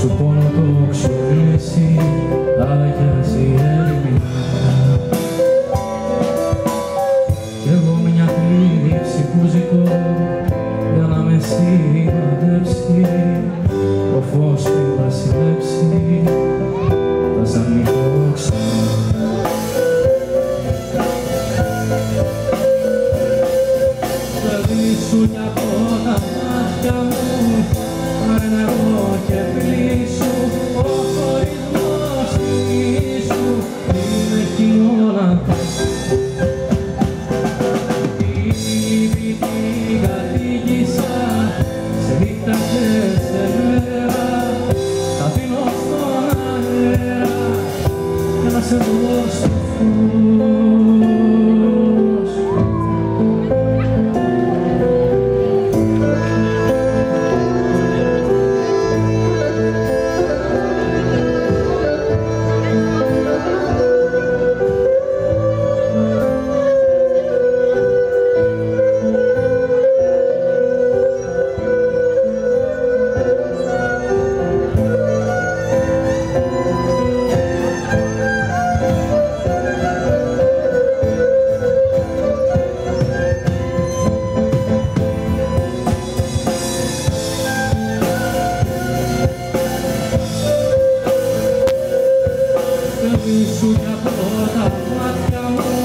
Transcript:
Σου πω να το ξέρεις, αγιάζει η έρημη. Κι εγώ μια θλίψη που ζητώ για να με συναντέψει. Ο φως που βασιλέψει, θα σ' ανοίγω ξανά. Δηλαδή σου μια από τα μάτια μου περνώ και πλήσω Também suja a borda, o